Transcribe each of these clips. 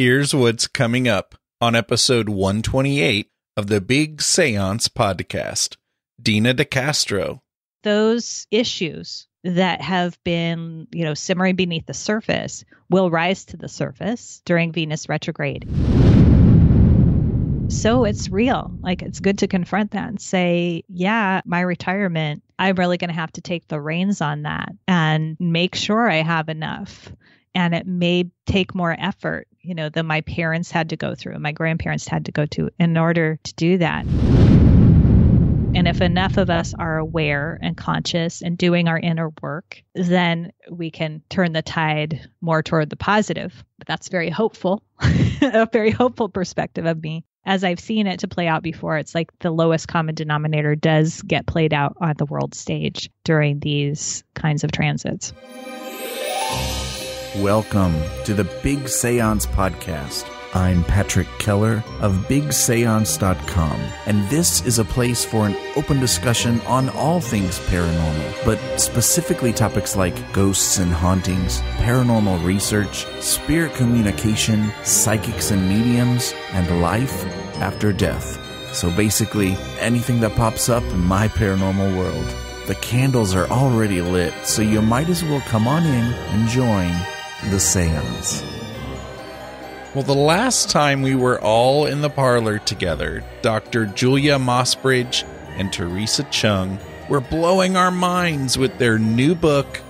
Here's what's coming up on episode 128 of the Big Seance podcast. Dena DeCastro. Those issues that have been, you know, simmering beneath the surface will rise to the surface during Venus retrograde. So it's real. Like it's good to confront that and say, yeah, my retirement, I'm really going to have to take the reins on that and make sure I have enough. And it may take more effort, you know, that my parents had to go through, my grandparents had to go to in order to do that. And if enough of us are aware and conscious and doing our inner work, then we can turn the tide more toward the positive. But that's very hopeful, a very hopeful perspective of me. As I've seen it to play out before, it's like the lowest common denominator does get played out on the world stage during these kinds of transits. Welcome to the Big Seance Podcast. I'm Patrick Keller of BigSeance.com, and this is a place for an open discussion on all things paranormal, but specifically topics like ghosts and hauntings, paranormal research, spirit communication, psychics and mediums, and life after death. So basically, anything that pops up in my paranormal world. The candles are already lit, so you might as well come on in and join the seance. Well, the last time we were all in the parlor together, Dr. Julia Mossbridge and Theresa Cheung were blowing our minds with their new book,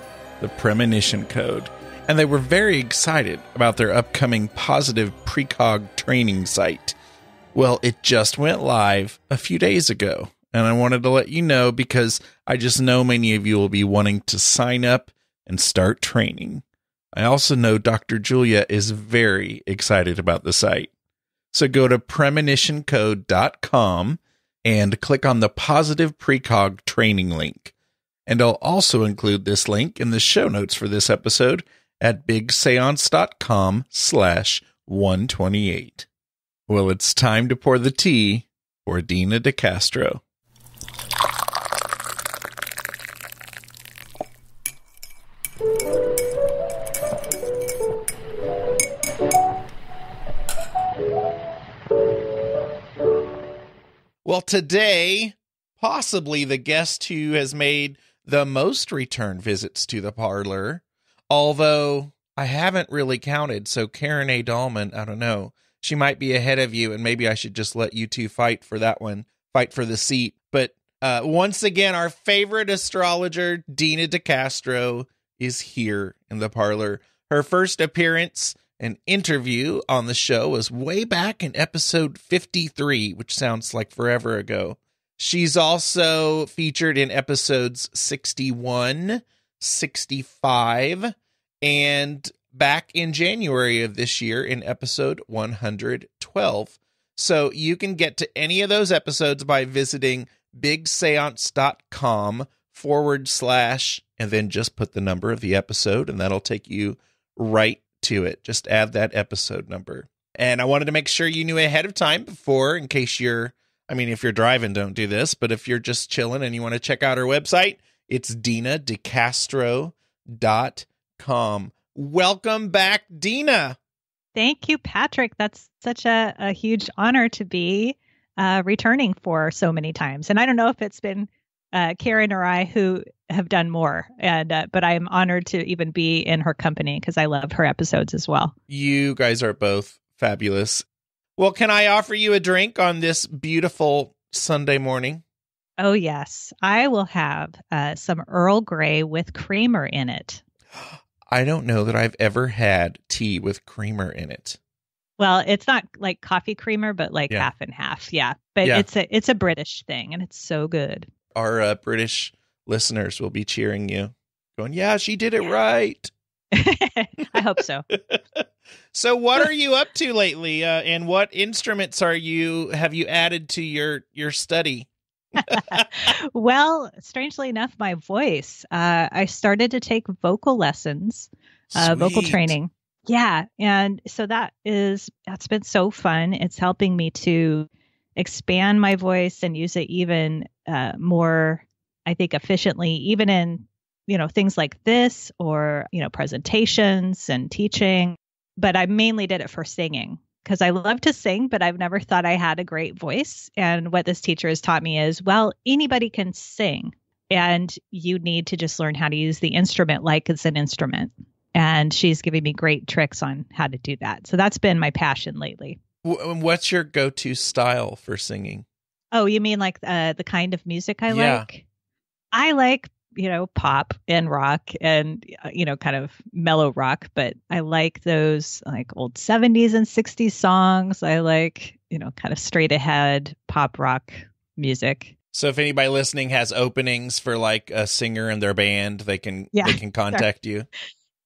The Premonition Code. And they were very excited about their upcoming positive precog training site. Well, it just went live a few days ago. And I wanted to let you know because I just know many of you will be wanting to sign up and start training. I also know Dr. Julia is very excited about the site. So go to premonitioncode.com and click on the positive precog training link. And I'll also include this link in the show notes for this episode at bigseance.com slash 128. Well, it's time to pour the tea for Dena De Well, today, possibly the guest who has made the most return visits to the parlor, although I haven't really counted. So, Karen A. Dahlman, I don't know. She might be ahead of you, and maybe I should just let you two fight for that one, fight for the seat. But uh, once again, our favorite astrologer, Dena DeCastro, is here in the parlor. Her first appearance an interview on the show was way back in episode 53, which sounds like forever ago. She's also featured in episodes 61, 65, and back in January of this year in episode 112. So you can get to any of those episodes by visiting bigseance.com forward slash and then just put the number of the episode, and that'll take you right to it. Just add that episode number. And I wanted to make sure you knew ahead of time before, in case you're, I mean, if you're driving, don't do this, but if you're just chilling and you want to check out our website, it's denadecastro.com. Welcome back, Dena. Thank you, Patrick. That's such a, a huge honor to be uh, returning for so many times. And I don't know if it's been uh, Karen or I who have done more, and uh, but I am honored to even be in her company because I love her episodes as well. You guys are both fabulous. Well, can I offer you a drink on this beautiful Sunday morning? Oh yes, I will have uh, some Earl Grey with creamer in it. I don't know that I've ever had tea with creamer in it. Well, it's not like coffee creamer, but like Yeah. half and half. Yeah, but Yeah. it's a it's a British thing, and it's so good. Our uh, British listeners will be cheering you, going, "Yeah, she did it right." I hope so. so, what are you up to lately, uh, and what instruments are you have you added to your your study? well, strangely enough, my voice. Uh, I started to take vocal lessons, uh, vocal training. Yeah, and so that is that's been so fun. It's helping me to expand my voice and use it even uh, more, I think, efficiently, even in you know things like this or you know presentations and teaching. but I mainly did it for singing because I love to sing, but I've never thought I had a great voice. And what this teacher has taught me is well, anybody can sing, and you need to just learn how to use the instrument like it's an instrument. And she's giving me great tricks on how to do that. So that's been my passion lately. What's your go to style for singing? Oh, you mean like uh, the kind of music I Yeah. like? I like, you know, pop and rock and, uh, you know, kind of mellow rock, but I like those like old 70s and 60s songs. I like, you know, kind of straight ahead pop rock music. So if anybody listening has openings for like a singer in their band, they can Yeah, they can contact you.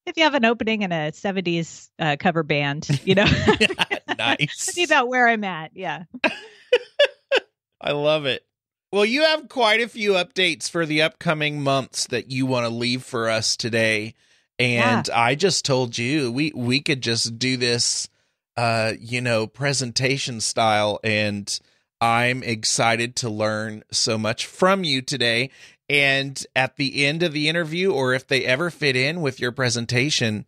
If you have an opening in a 70s uh, cover band, you know, nice. see about where I'm at. Yeah. I love it. Well, you have quite a few updates for the upcoming months that you want to leave for us today. And I just told you we we could just do this uh, you know, presentation style and I'm excited to learn so much from you today. And at the end of the interview, or if they ever fit in with your presentation,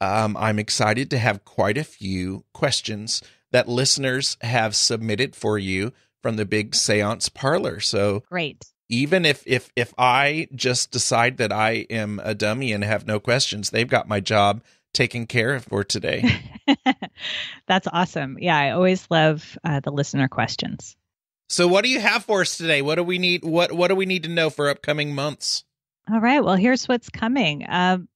um, I'm excited to have quite a few questions that listeners have submitted for you from the big seance parlor. So Great. even if if if I just decide that I am a dummy and have no questions, they've got my job taken care of for today. That's awesome. Yeah. I always love uh, the listener questions. so what do you have for us today? What do we need what what do we need to know for upcoming months? All right. Well, here's what's coming. Um,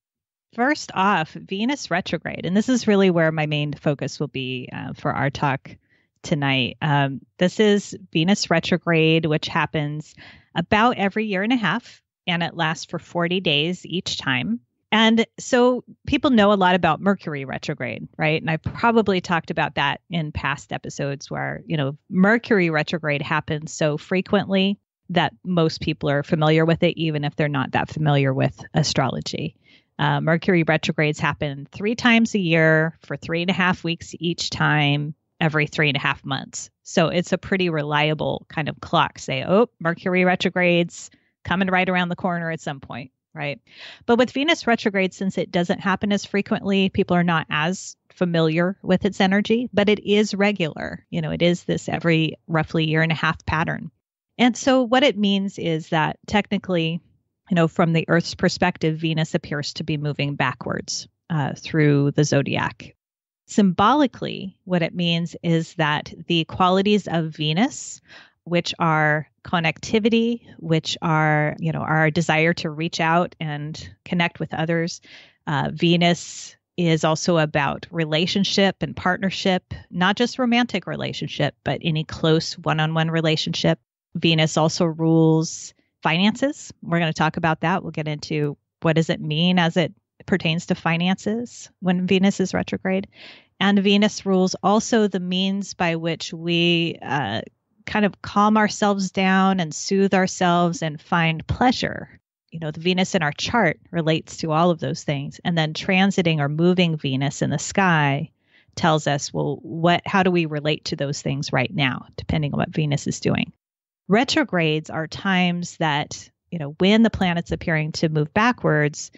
first off, Venus retrograde. And this is really where my main focus will be uh, for our talk tonight. Um, this is Venus retrograde, which happens about every year and a half, and it lasts for 40 days each time. And so people know a lot about Mercury retrograde, right? And I probably talked about that in past episodes where, you know, Mercury retrograde happens so frequently that most people are familiar with it, even if they're not that familiar with astrology. Uh, Mercury retrogrades happen three times a year for three and a half weeks each time, every three and a half months. So it's a pretty reliable kind of clock. Say, oh, Mercury retrogrades coming right around the corner at some point, right? But with Venus retrograde, since it doesn't happen as frequently, people are not as familiar with its energy, but it is regular. You know, it is this every roughly year and a half pattern. And so what it means is that technically, you know, from the Earth's perspective, Venus appears to be moving backwards uh, through the zodiac. Symbolically, what it means is that the qualities of Venus, which are connectivity, which are, you know, our desire to reach out and connect with others, uh, Venus is also about relationship and partnership, not just romantic relationship, but any close one on one relationship. Venus also rules finances. We're going to talk about that. We'll get into what does it mean as it pertains to finances when Venus is retrograde. And Venus rules also the means by which we uh, kind of calm ourselves down and soothe ourselves and find pleasure. You know, the Venus in our chart relates to all of those things. And then transiting or moving Venus in the sky tells us, well, what how do we relate to those things right now, depending on what Venus is doing. Retrogrades are times that, you know, when the planet's appearing to move backwards,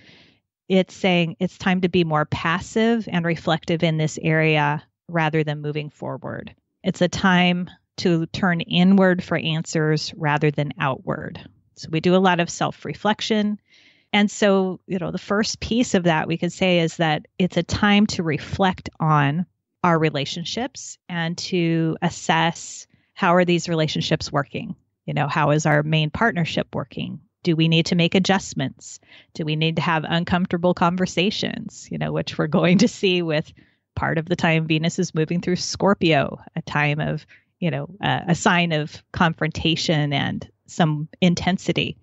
it's saying it's time to be more passive and reflective in this area rather than moving forward. It's a time to turn inward for answers rather than outward. So we do a lot of self reflection. And so, you know, the first piece of that we could say is that it's a time to reflect on our relationships and to assess how are these relationships working? You know, how is our main partnership working? Do we need to make adjustments? Do we need to have uncomfortable conversations? You know, which we're going to see with part of the time Venus is moving through Scorpio, a time of, you know, uh, a sign of confrontation and some intensity.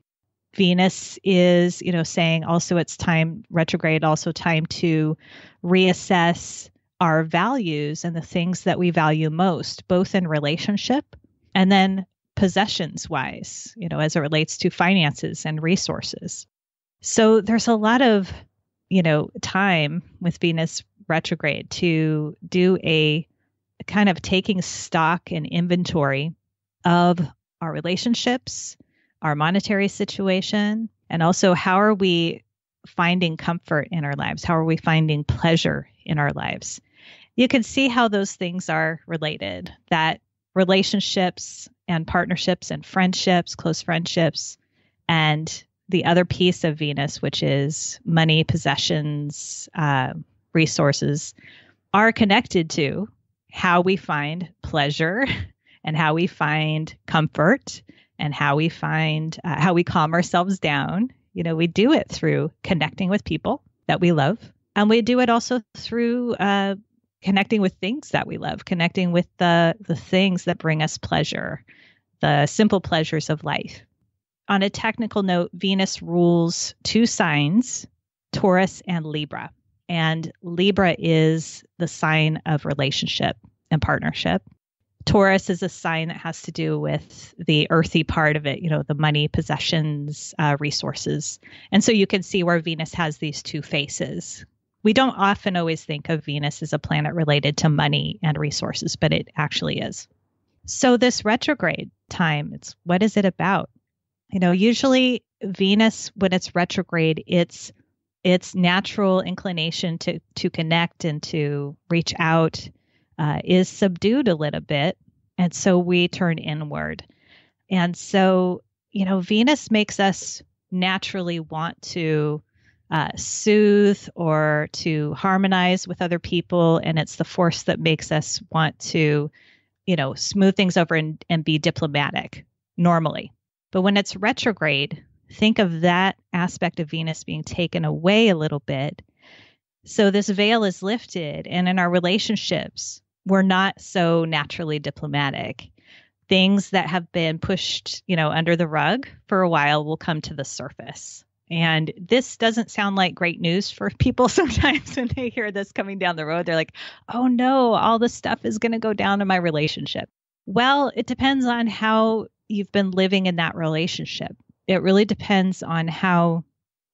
Venus is, you know, saying also it's time, retrograde, also time to reassess our values and the things that we value most, both in relationship and then possessions wise, you know, as it relates to finances and resources. So there's a lot of, you know, time with Venus retrograde to do a kind of taking stock and inventory of our relationships, our monetary situation, and also how are we finding comfort in our lives? How are we finding pleasure in our lives? you can see how those things are related that relationships and partnerships and friendships, close friendships, and the other piece of Venus, which is money, possessions, uh, resources, are connected to how we find pleasure and how we find comfort and how we find uh, how we calm ourselves down. You know, we do it through connecting with people that we love, and we do it also through uh, connecting with things that we love, connecting with the the things that bring us pleasure, the simple pleasures of life. On a technical note, Venus rules two signs, Taurus and Libra. And Libra is the sign of relationship and partnership. Taurus is a sign that has to do with the earthy part of it, you know, the money, possessions, uh, resources. And so you can see where Venus has these two faces we don't often always think of Venus as a planet related to money and resources, but it actually is. So this retrograde time, it's what is it about? You know, usually Venus when it's retrograde, it's its natural inclination to to connect and to reach out uh, is subdued a little bit, and so we turn inward. And so, you know, Venus makes us naturally want to uh, soothe or to harmonize with other people. And it's the force that makes us want to, you know, smooth things over and, and be diplomatic normally. But when it's retrograde, think of that aspect of Venus being taken away a little bit. So this veil is lifted. And in our relationships, we're not so naturally diplomatic. Things that have been pushed, you know, under the rug for a while will come to the surface. And this doesn't sound like great news for people sometimes when they hear this coming down the road. They're like, oh no, all this stuff is going to go down in my relationship. Well, it depends on how you've been living in that relationship. It really depends on how,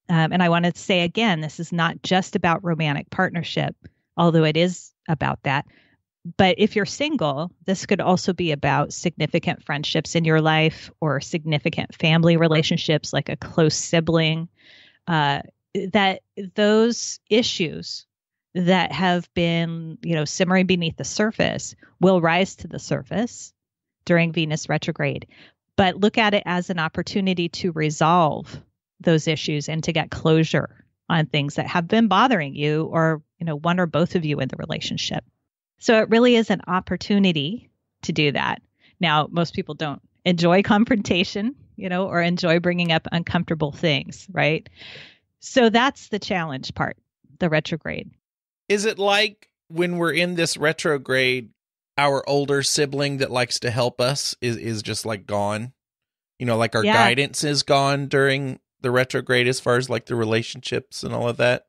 um, and I want to say again, this is not just about romantic partnership, although it is about that, but if you're single, this could also be about significant friendships in your life or significant family relationships, like a close sibling. Uh, that those issues that have been, you know, simmering beneath the surface will rise to the surface during Venus retrograde. But look at it as an opportunity to resolve those issues and to get closure on things that have been bothering you or, you know, one or both of you in the relationship. So it really is an opportunity to do that. Now, most people don't enjoy confrontation, you know, or enjoy bringing up uncomfortable things, right? So that's the challenge part, the retrograde. Is it like when we're in this retrograde, our older sibling that likes to help us is is just like gone? You know, like our yeah. guidance is gone during the retrograde as far as like the relationships and all of that?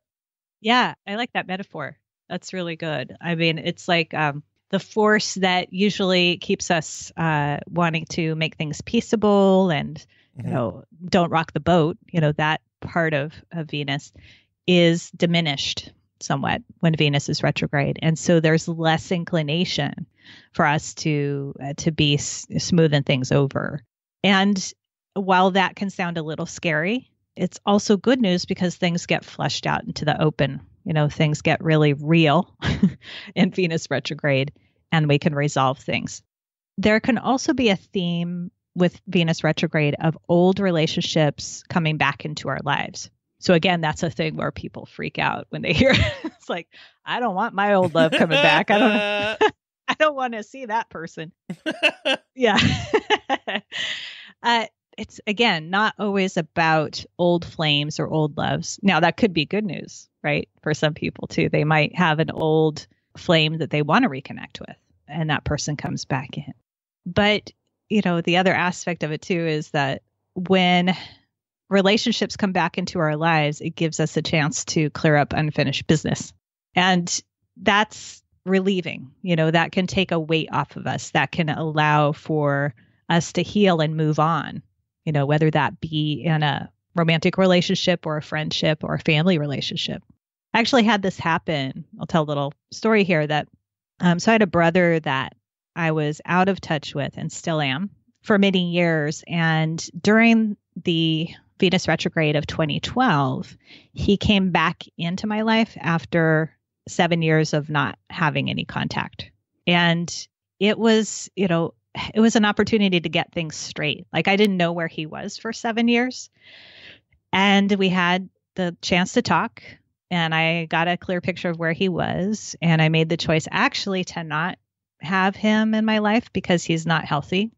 Yeah, I like that metaphor. That's really good. I mean, it's like um, the force that usually keeps us uh, wanting to make things peaceable and mm-hmm. you know don't rock the boat. You know that part of, of Venus is diminished somewhat when Venus is retrograde, and so there's less inclination for us to uh, to be s- smoothing things over. And while that can sound a little scary, it's also good news because things get flushed out into the open you know, things get really real in Venus retrograde and we can resolve things. There can also be a theme with Venus retrograde of old relationships coming back into our lives. So again, that's a thing where people freak out when they hear it. it's like, I don't want my old love coming back. I don't I don't want to see that person. yeah. uh, it's again not always about old flames or old loves. Now that could be good news, right? For some people too. They might have an old flame that they want to reconnect with and that person comes back in. But, you know, the other aspect of it too is that when relationships come back into our lives, it gives us a chance to clear up unfinished business. And that's relieving. You know, that can take a weight off of us, that can allow for us to heal and move on you know, whether that be in a romantic relationship or a friendship or a family relationship. I actually had this happen. I'll tell a little story here that um, so I had a brother that I was out of touch with and still am for many years. And during the Venus retrograde of 2012, he came back into my life after seven years of not having any contact. And it was, you know, it was an opportunity to get things straight. Like I didn't know where he was for seven years. And we had the chance to talk and I got a clear picture of where he was. And I made the choice actually to not have him in my life because he's not healthy.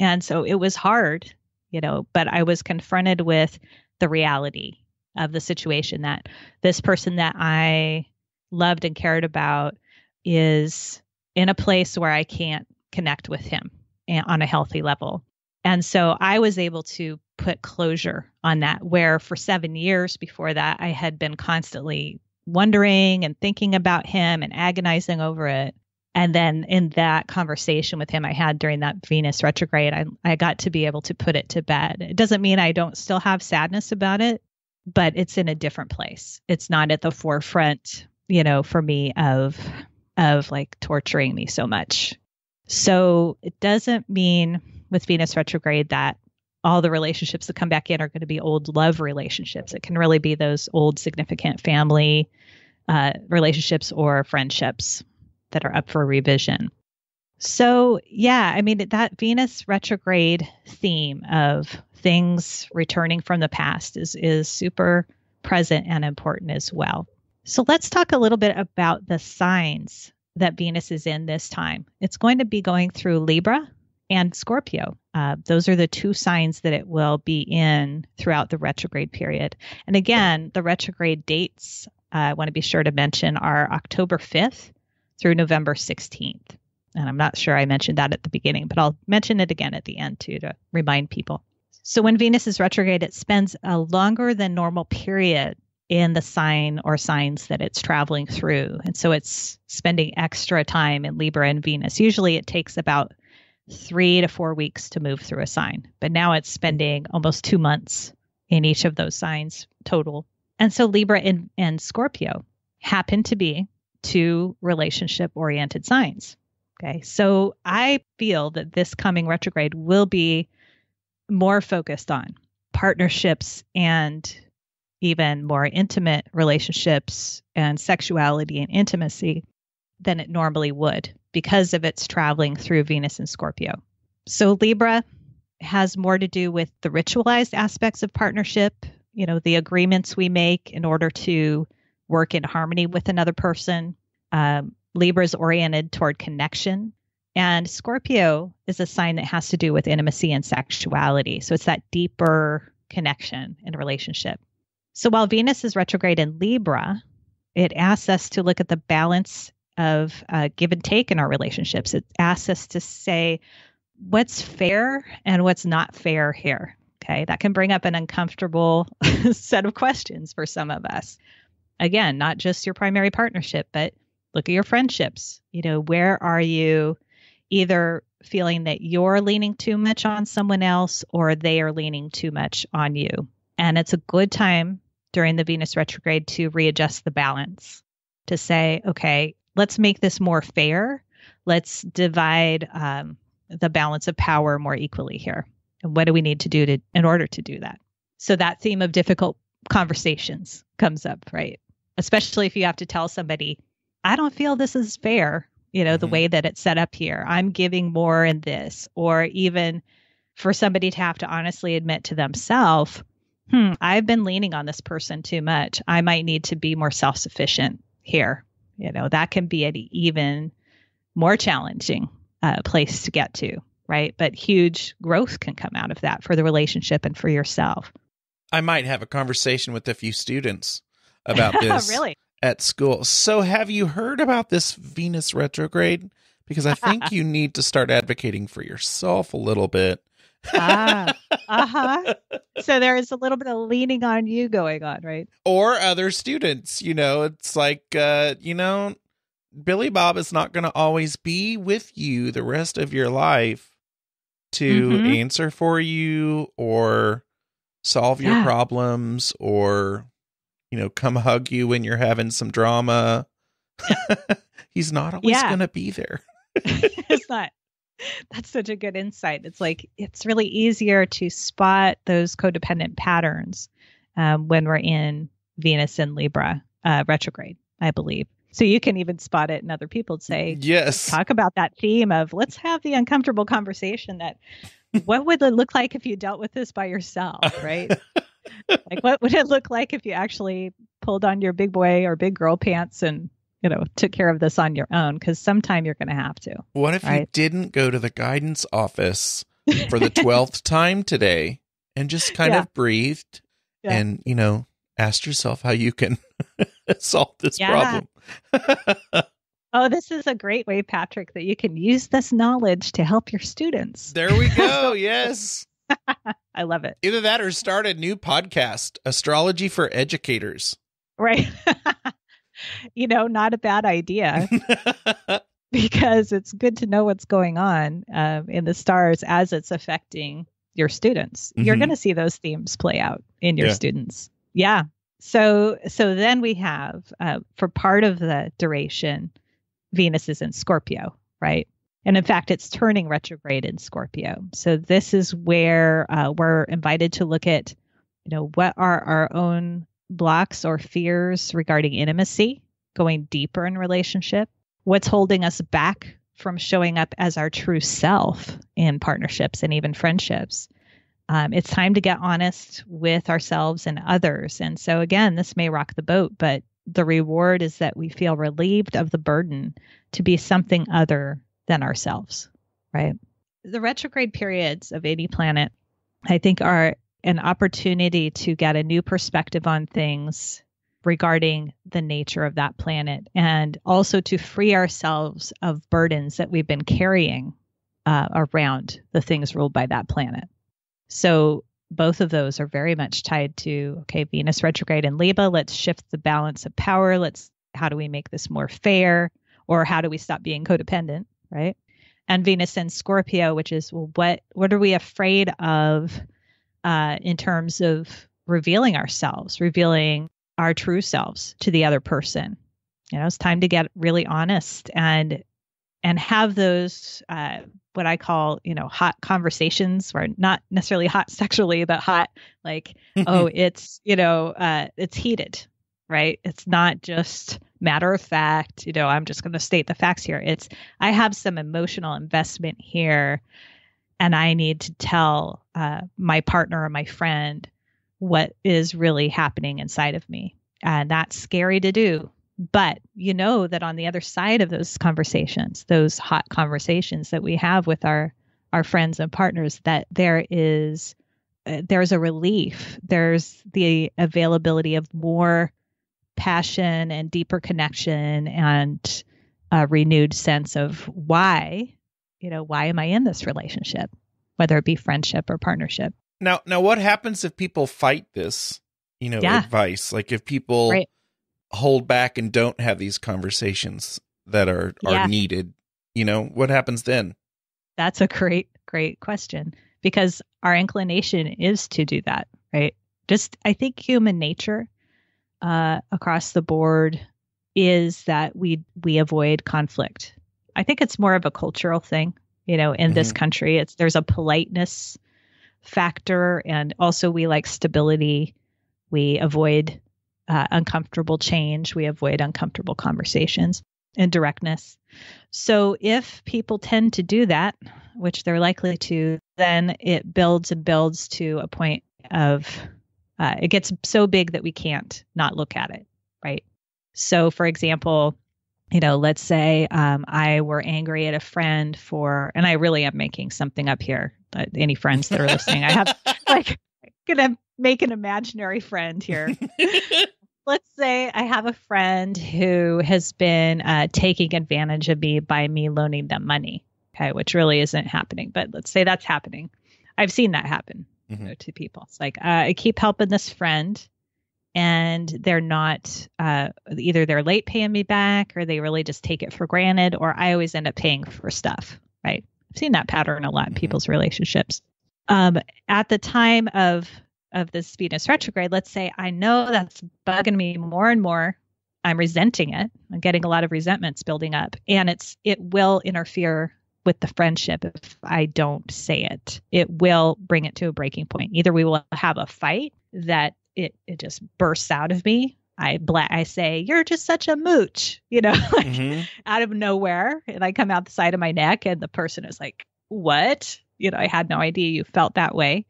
And so it was hard, you know, but I was confronted with the reality of the situation that this person that I loved and cared about is in a place where I can't connect with him on a healthy level. And so I was able to put closure on that, where for seven years before that, I had been constantly wondering and thinking about him and agonizing over it. And then in that conversation with him I had during that Venus retrograde, I, I got to be able to put it to bed. It doesn't mean I don't still have sadness about it, but it's in a different place. It's not at the forefront, you know, for me of of like torturing me so much. So it doesn't mean with Venus retrograde that all the relationships that come back in are going to be old love relationships. It can really be those old significant family uh, relationships or friendships that are up for revision. So, yeah, I mean, that Venus retrograde theme of things returning from the past is, is super present and important as well. So, let's talk a little bit about the signs that Venus is in this time. It's going to be going through Libra and Scorpio. Uh, those are the two signs that it will be in throughout the retrograde period. And again, the retrograde dates uh, I want to be sure to mention are October 5th through November 16th. And I'm not sure I mentioned that at the beginning, but I'll mention it again at the end too to remind people. So when Venus is retrograde, it spends a longer than normal period in the sign or signs that it's traveling through. And so it's spending extra time in Libra and Venus. Usually it takes about three to four weeks to move through a sign, but now it's spending almost two months in each of those signs total. And so Libra and, and Scorpio happen to be two relationship oriented signs. Okay. So I feel that this coming retrograde will be more focused on partnerships and even more intimate relationships and sexuality and intimacy than it normally would because of its traveling through Venus and Scorpio. So Libra has more to do with the ritualized aspects of partnership, you know, the agreements we make in order to work in harmony with another person. Um, Libra is oriented toward connection. And Scorpio is a sign that has to do with intimacy and sexuality. So it's that deeper connection and relationship. So while Venus is retrograde in Libra, it asks us to look at the balance of uh, give and take in our relationships. It asks us to say what's fair and what's not fair here. Okay, that can bring up an uncomfortable set of questions for some of us. Again, not just your primary partnership, but look at your friendships. You know, where are you either feeling that you're leaning too much on someone else or they are leaning too much on you? And it's a good time during the Venus retrograde to readjust the balance to say, okay, let's make this more fair. Let's divide um, the balance of power more equally here. And what do we need to do to in order to do that? So that theme of difficult conversations comes up, right? Especially if you have to tell somebody, I don't feel this is fair, you know, mm-hmm. the way that it's set up here. I'm giving more in this, or even for somebody to have to honestly admit to themselves, hmm, I've been leaning on this person too much. I might need to be more self sufficient here. You know, that can be an even more challenging uh, place to get to, right? But huge growth can come out of that for the relationship and for yourself. I might have a conversation with a few students about this. really? At school. So, have you heard about this Venus retrograde? Because I think you need to start advocating for yourself a little bit ah, uh-huh. So there is a little bit of leaning on you going on, right? Or other students, you know, it's like uh, you know, Billy Bob is not going to always be with you the rest of your life to mm-hmm. answer for you or solve your yeah. problems or you know, come hug you when you're having some drama. He's not always yeah. going to be there. it's not. That's such a good insight. It's like it's really easier to spot those codependent patterns um, when we're in Venus and Libra uh, retrograde, I believe. So you can even spot it in other people and say, yes. talk about that theme of let's have the uncomfortable conversation that what would it look like if you dealt with this by yourself, right? like what would it look like if you actually pulled on your big boy or big girl pants and you know took care of this on your own because sometime you're going to have to What if you didn't go to the guidance office for the 12th time today and just kind Yeah. of breathed Yeah. and, you know, asked yourself how you can solve this Yeah. problem? oh this is a great way patrick that you can use this knowledge to help your students there we go. Yes. i love it Either that or start a new podcast, Astrology for Educators. right you know not a bad idea because it's good to know what's going on um, in the stars as it's affecting your students. You're Mhm. going to see those themes play out in your Yeah. students. Yeah. So so then we have uh, for part of the duration, Venus is in Scorpio, right? And in fact, it's turning retrograde in Scorpio. So this is where uh, we're invited to look at, you know, what are our own blocks or fears regarding intimacy, going deeper in relationship, what's holding us back from showing up as our true self in partnerships and even friendships. Um, it's time to get honest with ourselves and others. And so, again, this may rock the boat, but the reward is that we feel relieved of the burden to be something other than ourselves, right? The retrograde periods of any planet, I think, are an opportunity to get a new perspective on things regarding the nature of that planet and also to free ourselves of burdens that we've been carrying uh, around the things ruled by that planet. So both of those are very much tied to okay, Venus retrograde in Libra. Let's shift the balance of power. Let's how do we make this more fair, or how do we stop being codependent, right? And Venus in Scorpio, which is well, what what are we afraid of uh, in terms of revealing ourselves, revealing our true selves to the other person. You know, it's time to get really honest and and have those uh, what I call you know hot conversations, where not necessarily hot sexually, but hot like oh it's you know uh, it's heated, right? It's not just matter of fact. You know, I'm just going to state the facts here. It's I have some emotional investment here, and I need to tell uh, my partner or my friend what is really happening inside of me. And that's scary to do. But you know that on the other side of those conversations, those hot conversations that we have with our our friends and partners, that there is uh, there's a relief. There's the availability of more passion and deeper connection and a renewed sense of why, you know, why am I in this relationship, whether it be friendship or partnership. Now, now, what happens if people fight this? You know, Yeah. advice. Like if people Right. hold back and don't have these conversations that are are Yeah. needed. You know, what happens then? That's a great, great question because our inclination is to do that, right? Just, I think human nature uh, across the board is that we we avoid conflict. I think it's more of a cultural thing, you know. In this Mhm. country, it's there's a politeness factor, and also we like stability. We avoid uh, uncomfortable change. We avoid uncomfortable conversations and directness. So if people tend to do that, which they're likely to, then it builds and builds to a point of uh, it gets so big that we can't not look at it, right? So, for example, you know, let's say um, I were angry at a friend for, and I really am making something up here. Uh, any friends that are listening, I have like gonna make an imaginary friend here let's say I have a friend who has been uh, taking advantage of me by me loaning them money, okay, which really isn't happening. But let's say that's happening. I've seen that happen you know, to people. It's like uh, I keep helping this friend, and they're not uh, either they're late paying me back, or they really just take it for granted, or I always end up paying for stuff. Right? I've seen that pattern a lot in Mhm. people's relationships. Um, at the time of of this Venus retrograde, let's say I know that's bugging me more and more. I'm resenting it. I'm getting a lot of resentments building up, and it's it will interfere with the friendship if I don't say it. It will bring it to a breaking point. Either we will have a fight that it it just bursts out of me I bla- I say you're just such a mooch, you know, like mm-hmm. out of nowhere, and I come out the side of my neck, and the person is like, "What?" You know, I had no idea you felt that way.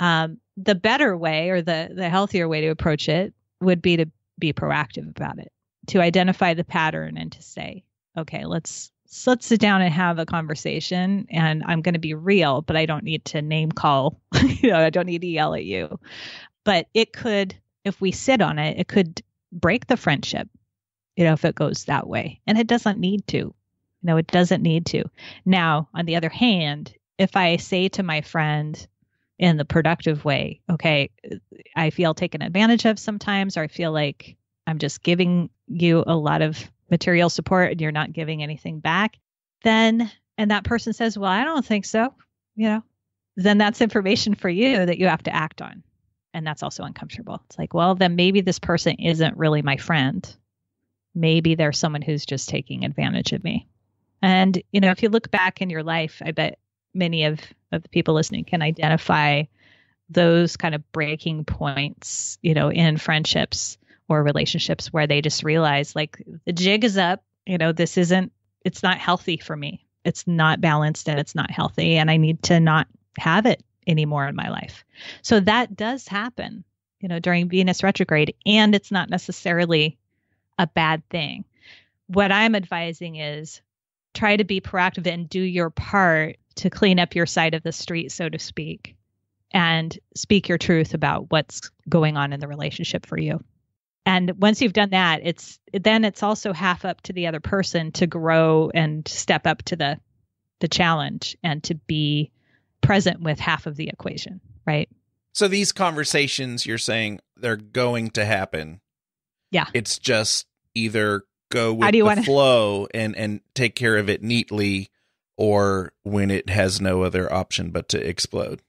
Um, the better way, or the the healthier way to approach it, would be to be proactive about it, to identify the pattern, and to say, "Okay, let's so let's sit down and have a conversation and i'm going to be real but i don't need to name call you know i don't need to yell at you but it could if we sit on it it could break the friendship you know if it goes that way and it doesn't need to you know it doesn't need to now on the other hand if i say to my friend in the productive way okay i feel taken advantage of sometimes or i feel like i'm just giving you a lot of material support and you're not giving anything back, then, and that person says, well, I don't think so, you know, then that's information for you that you have to act on. And that's also uncomfortable. It's like, well, then maybe this person isn't really my friend. Maybe they're someone who's just taking advantage of me. And, you know, if you look back in your life, I bet many of, of the people listening can identify those kind of breaking points, you know, in friendships or relationships where they just realize like the jig is up, you know, this isn't, it's not healthy for me. It's not balanced and it's not healthy. And I need to not have it anymore in my life. So that does happen, you know, during Venus retrograde. And it's not necessarily a bad thing. What I'm advising is try to be proactive and do your part to clean up your side of the street, so to speak, and speak your truth about what's going on in the relationship for you and once you've done that it's then it's also half up to the other person to grow and step up to the the challenge and to be present with half of the equation right? So these conversations you're saying they're going to happen. Yeah. It's just either go with the wanna... flow and and take care of it neatly or when it has no other option but to explode.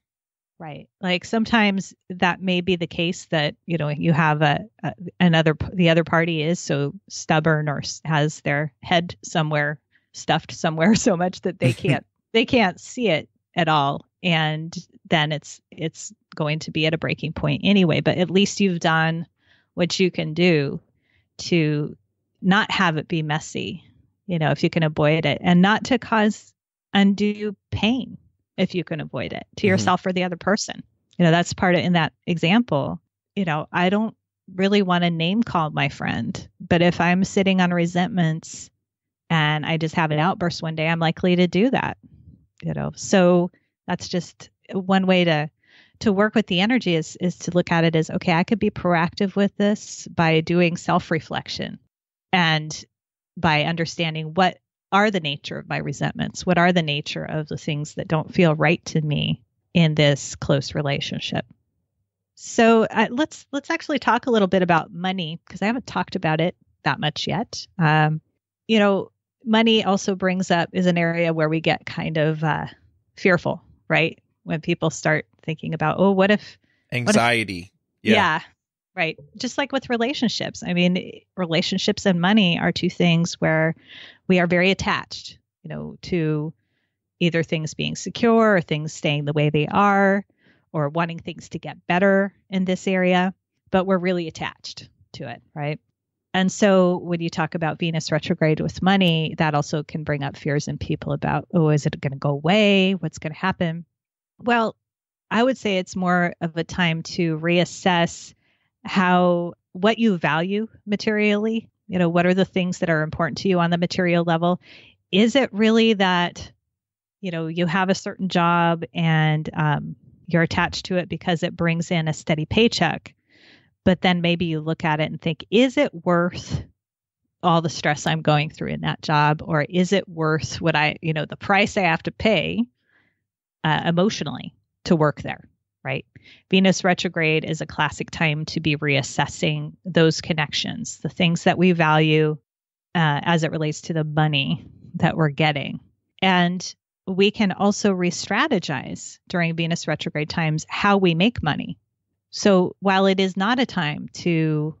Right. Like sometimes that may be the case that, you know, you have a, a, another the other party is so stubborn or has their head somewhere stuffed somewhere so much that they can't they can't see it at all and then it's it's going to be at a breaking point anyway, but at least you've done what you can do to not have it be messy, you know, if you can avoid it and not to cause undue pain if you can avoid it to mm-hmm. yourself or the other person. You know, that's part of in that example. You know, I don't really want to name call my friend, but if I'm sitting on resentments and I just have an outburst one day, I'm likely to do that. You know, so that's just one way to to work with the energy is is to look at it as okay, I could be proactive with this by doing self reflection and by understanding what are the nature of my resentments? What are the nature of the things that don't feel right to me in this close relationship? So uh, let's let's actually talk a little bit about money because I haven't talked about it that much yet. Um, you know, money also brings up is an area where we get kind of uh, fearful, right? When people start thinking about, oh, what if anxiety? What if, yeah. yeah, Right. Just like with relationships. I mean, relationships and money are two things where we are very attached, you know, to either things being secure or things staying the way they are or wanting things to get better in this area, but we're really attached to it, right? And so when you talk about Venus retrograde with money, that also can bring up fears in people about, oh, is it going to go away? What's going to happen? Well, I would say it's more of a time to reassess how what you value materially you know what are the things that are important to you on the material level is it really that you know you have a certain job and um, you're attached to it because it brings in a steady paycheck but then maybe you look at it and think is it worth all the stress i'm going through in that job or is it worth what i you know the price i have to pay uh, emotionally to work there right? Venus retrograde is a classic time to be reassessing those connections, the things that we value uh, as it relates to the money that we're getting. And we can also re strategize during Venus retrograde times how we make money. So while it is not a time to,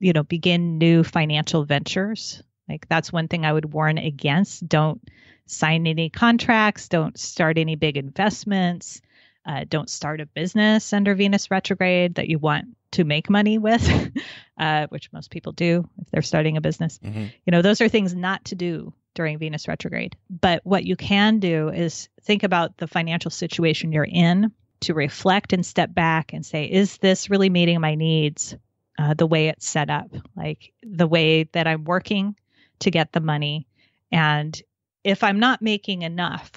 you know, begin new financial ventures, like that's one thing I would warn against. Don't sign any contracts, don't start any big investments uh, don't start a business under Venus retrograde that you want to make money with, uh, which most people do if they're starting a business. Mm-hmm. You know, those are things not to do during Venus retrograde. But what you can do is think about the financial situation you're in to reflect and step back and say, is this really meeting my needs uh, the way it's set up? Like the way that I'm working to get the money. And if I'm not making enough,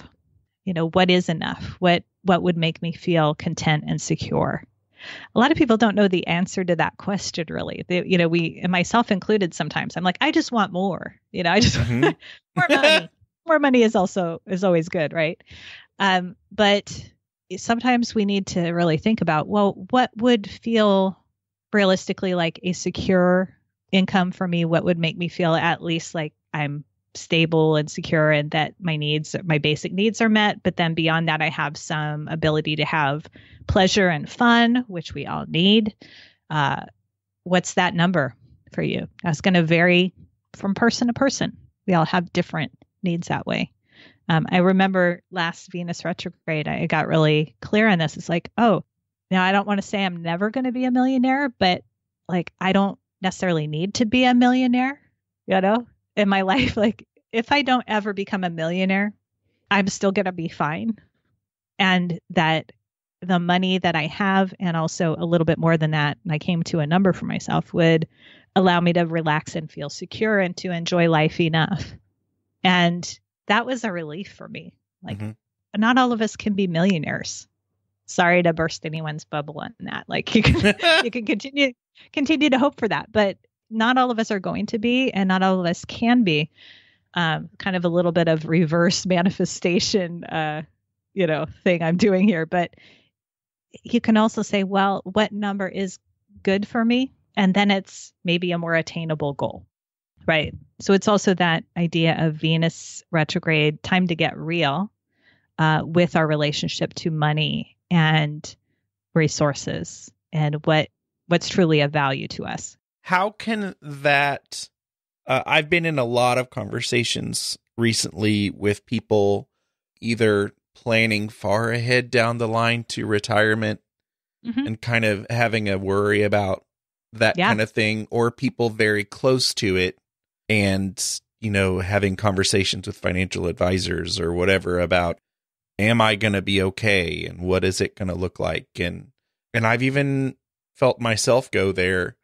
you know, what is enough? What what would make me feel content and secure? A lot of people don't know the answer to that question really. They, you know, we myself included sometimes. I'm like, I just want more. You know, I just Mhm. more money. more money is also is always good, right? Um, but sometimes we need to really think about, well, what would feel realistically like a secure income for me? What would make me feel at least like I'm stable and secure and that my needs my basic needs are met? But then beyond that i have some ability to have pleasure and fun which we all need. Uh, what's that number for you? That's going to vary from person to person. We all have different needs that way um, i remember last venus retrograde i got really clear on this. It's like oh now i don't want to say i'm never going to be a millionaire but like i don't necessarily need to be a millionaire you know in my life. Like if i don't ever become a millionaire i'm still going to be fine. And that the money that i have and also a little bit more than that and i came to a number for myself would allow me to relax and feel secure and to enjoy life enough. And that was a relief for me. Like Mhm. not all of us can be millionaires. Sorry to burst anyone's bubble on that. Like you can you can continue continue to hope for that but not all of us are going to be and not all of us can be um, kind of a little bit of reverse manifestation uh, you know thing i'm doing here. But you can also say well what number is good for me? And then it's maybe a more attainable goal right so it's also that idea of venus retrograde time to get real uh, with our relationship to money and resources and what what's truly of value to us how can that uh, i've been in a lot of conversations recently with people either planning far ahead down the line to retirement Mhm. and kind of having a worry about that Yeah. kind of thing or people very close to it and you know having conversations with financial advisors or whatever about am i going to be okay? And what is it going to look like? And and i've even felt myself go there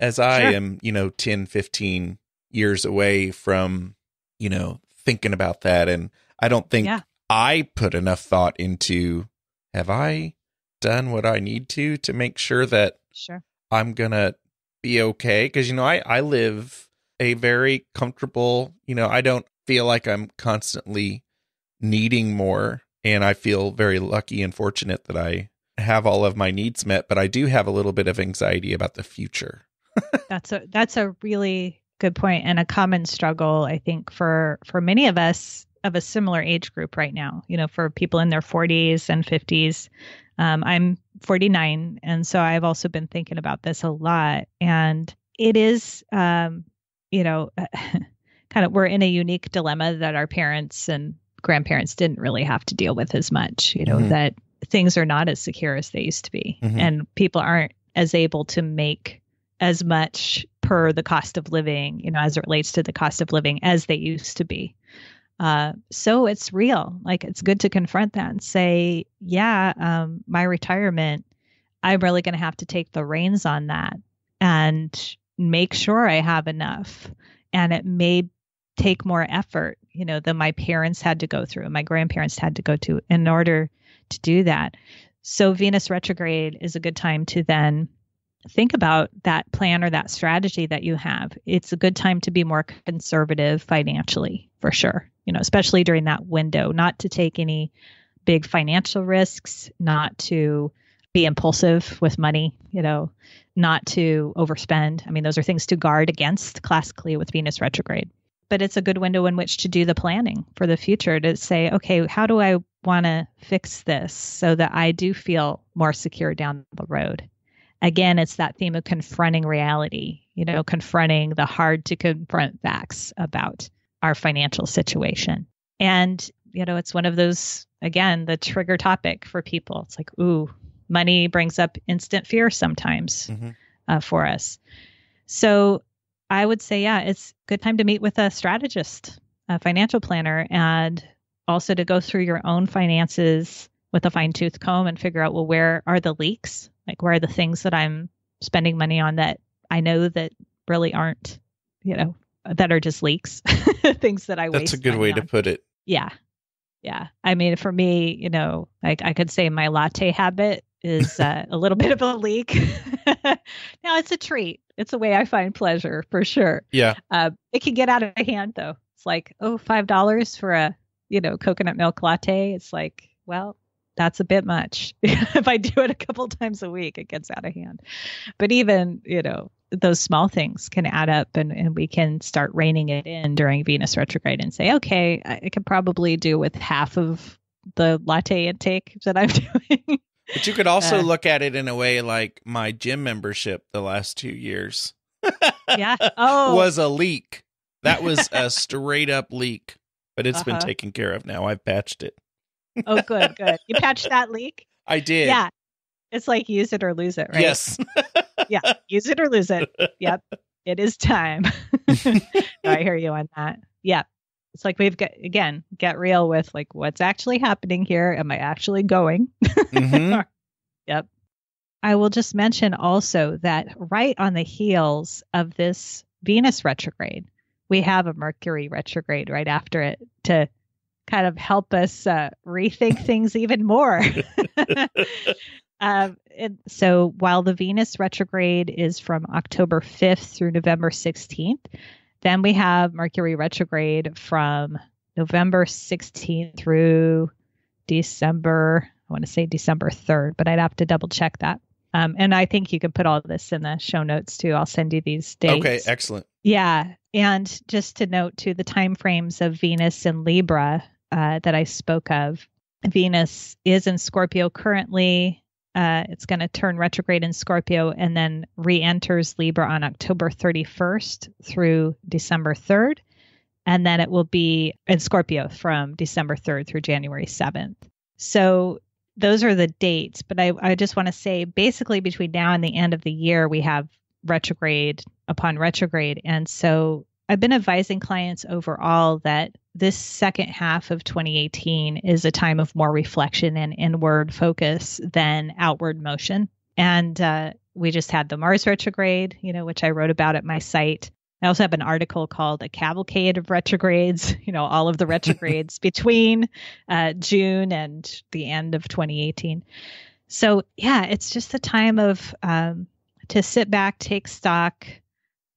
as i Sure. am you know 10 15 years away from you know thinking about that. And i don't think Yeah. i put enough thought into have i done what i need to to make sure that sure. I'm gonna be okay? Because you know I I live a very comfortable you know I don't feel like I'm constantly needing more and I feel very lucky and fortunate that I have all of my needs met but I do have a little bit of anxiety about the future. that's a that's a really good point and a common struggle i think for for many of us of a similar age group right now you know for people in their 40s and 50s um, i'm 49 and so i've also been thinking about this a lot and it is um, you know kind of we're in a unique dilemma that our parents and grandparents didn't really have to deal with as much you know Mhm. that things are not as secure as they used to be Mhm. and people aren't as able to make as much per the cost of living, you know, as it relates to the cost of living as they used to be. Uh, so it's real. Like it's good to confront that and say, yeah, um, my retirement, I'm really going to have to take the reins on that and make sure I have enough. And it may take more effort, you know, than my parents had to go through my grandparents had to go to in order to do that. So Venus retrograde is a good time to then think about that plan or that strategy that you have. It's a good time to be more conservative financially, for sure. You know, especially during that window, not to take any big financial risks, not to be impulsive with money, you know, not to overspend. I mean, those are things to guard against classically with Venus retrograde. But it's a good window in which to do the planning for the future to say, okay, how do I want to fix this so that I do feel more secure down the road? again, it's that theme of confronting reality, you know, confronting the hard to confront facts about our financial situation. And, you know, it's one of those, again, the trigger topic for people. It's like, ooh, money brings up instant fear sometimes Mhm. uh, for us. So I would say, yeah, it's a good time to meet with a strategist, a financial planner, and also to go through your own finances with a fine tooth comb and figure out, well, where are the leaks? Like, where are the things that I'm spending money on that I know that really aren't, you know, that are just leaks, things that I That's a good way to put it. Yeah. Yeah. I mean, for me, you know, like I could say my latte habit is uh, a little bit of a leak. now it's a treat. It's a way I find pleasure for sure. Yeah. Uh, it can get out of hand though. It's like, oh, five dollars for a, you know, coconut milk latte. It's like, well, that's a bit much. if I do it a couple times a week, it gets out of hand. But even, you know, those small things can add up and, and we can start reining it in during Venus retrograde and say, okay, I, I could probably do with half of the latte intake that I'm doing. But you could also Uh, look at it in a way like my gym membership the last two years yeah. Oh, was a leak. That was a straight up leak, but it's been Uh-huh. taken care of now. I've patched it. oh, good, good. You patched that leak? I did. Yeah. It's like use it or lose it, right? Yes. yeah, use it or lose it. Yep, it is time. I hear you on that. Yeah, it's like we've got again get real with like what's actually happening here. Am I actually going? Mhm. Yep. I will just mention also that right on the heels of this Venus retrograde, we have a Mercury retrograde right after it to kind of help us uh, rethink things even more. um, and so while the Venus retrograde is from October 5th through November 16th, then we have Mercury retrograde from November 16th through December, I want to say December 3rd, but I'd have to double check that. Um, and I think you can put all this in the show notes too. I'll send you these dates. Okay, excellent. Yeah, and just to note too, the time frames of Venus and Libra uh, that I spoke of. Venus is in Scorpio currently. Uh, it's going to turn retrograde in Scorpio and then re-enters Libra on October 31st through December 3rd, and then it will be in Scorpio from December 3rd through January 7th. So those are the dates. But I, I just want to say, basically, between now and the end of the year, we have retrograde upon retrograde. And so I've been advising clients overall that this second half of 2018 is a time of more reflection and inward focus than outward motion. And uh, we just had the Mars retrograde, you know, which I wrote about at my site. I also have an article called A Cavalcade of Retrogrades, you know, all of the retrogrades between uh, June and the end of 2018. So, yeah, it's just a time of um, to sit back, take stock,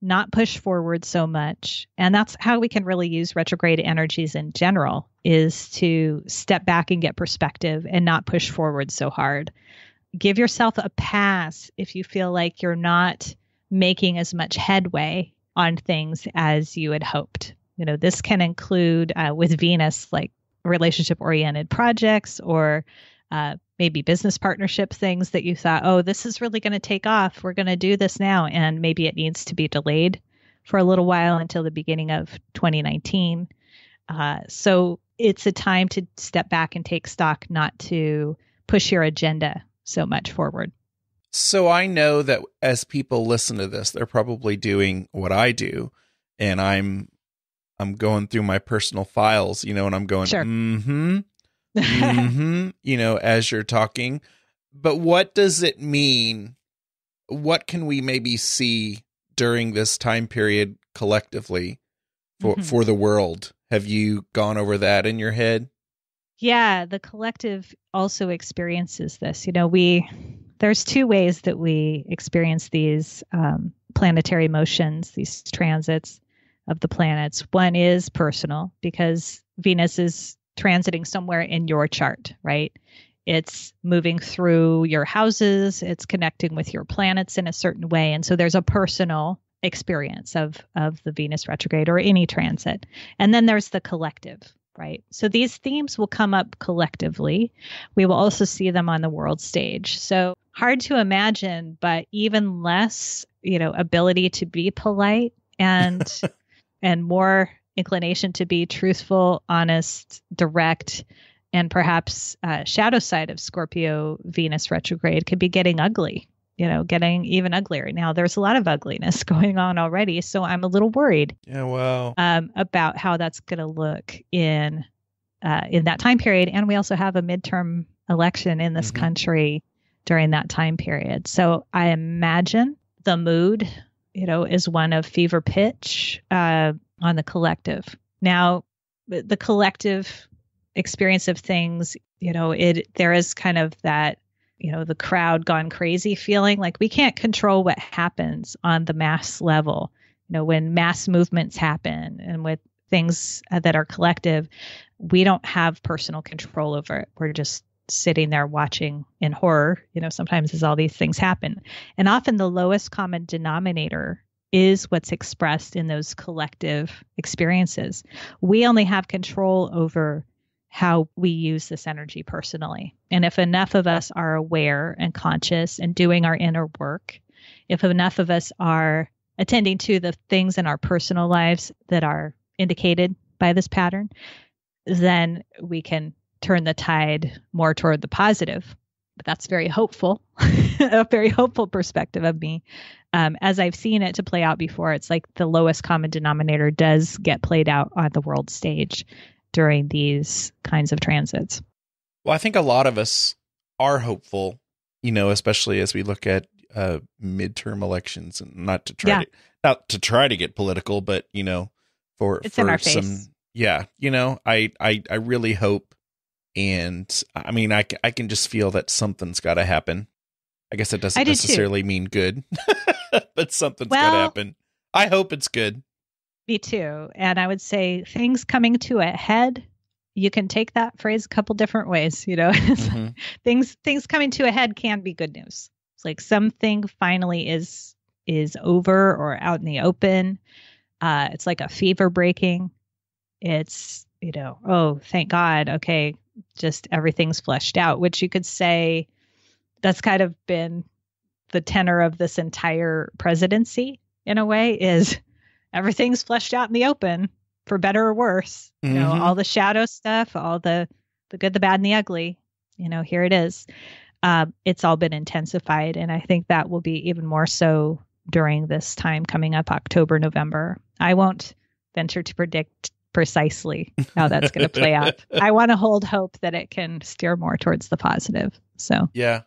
not push forward so much. And that's how we can really use retrograde energies in general is to step back and get perspective and not push forward so hard. Give yourself a pass if you feel like you're not making as much headway on things as you had hoped. You know, this can include uh, with Venus, like relationship oriented projects or uh, maybe business partnership things that you thought, oh, this is really going to take off. We're going to do this now. And maybe it needs to be delayed for a little while until the beginning of 2019. Uh, so it's a time to step back and take stock, not to push your agenda so much forward. So I know that as people listen to this, they're probably doing what I do, and I'm I'm going through my personal files, you know, and I'm going, Sure. mm-hmm, mm-hmm, you know, as you're talking. But what does it mean? What can we maybe see during this time period collectively for Mhm. for the world? Have you gone over that in your head? Yeah, the collective also experiences this. You know, we there's two ways that we experience these um, planetary motions, these transits of the planets. One is personal because Venus is transiting somewhere in your chart, right? It's moving through your houses, it's connecting with your planets in a certain way. And so there's a personal experience of of the Venus retrograde or any transit. And then there's the collective, right? So these themes will come up collectively. We will also see them on the world stage. So hard to imagine, but even less, you know, ability to be polite and and more inclination to be truthful, honest, direct, and perhaps uh, shadow side of Scorpio Venus retrograde could be getting ugly. You know, getting even uglier. Now, there's a lot of ugliness going on already, so I'm a little worried. Yeah, well, Um, about how that's going to look in uh, in that time period, and we also have a midterm election in this mm-hmm. country during that time period. So I imagine the mood, you know, is one of fever pitch uh, on the collective. Now, the collective experience of things, you know, it there is kind of that, you know, the crowd gone crazy feeling like we can't control what happens on the mass level. You know, when mass movements happen and with things uh, that are collective, we don't have personal control over it. We're just sitting there watching in horror, you know, sometimes as all these things happen. And often the lowest common denominator is what's expressed in those collective experiences. We only have control over how we use this energy personally. And if enough of us are aware and conscious and doing our inner work, if enough of us are attending to the things in our personal lives that are indicated by this pattern, then we can turn the tide more toward the positive. But that's very hopeful, a very hopeful perspective of me. Um, as I've seen it to play out before, it's like the lowest common denominator does get played out on the world stage during these kinds of transits. Well, I think a lot of us are hopeful, you know, especially as we look at uh, midterm elections and not to try yeah. to not to try to get political, but you know, for it's for some face. yeah, you know, I I I really hope and I mean, I, I can just feel that something's got to happen. I guess it doesn't necessarily too. mean good, but something's well, got to happen. I hope it's good. Me too. And I would say things coming to a head. You can take that phrase a couple different ways. You know, mm-hmm. things things coming to a head can be good news. It's like something finally is is over or out in the open. Uh, it's like a fever breaking. It's you know, oh, thank God. Okay, just everything's fleshed out, which you could say that's kind of been the tenor of this entire presidency in a way is everything's fleshed out in the open for better or worse. Mm-hmm. You know, mm-hmm. all the shadow stuff, all the the good, the bad, and the ugly. You know, here it is. Uh, it's all been intensified, and I think that will be even more so during this time coming up, October, November. I won't venture to predict precisely how that's going to play out. I want to hold hope that it can steer more towards the positive. So, yeah.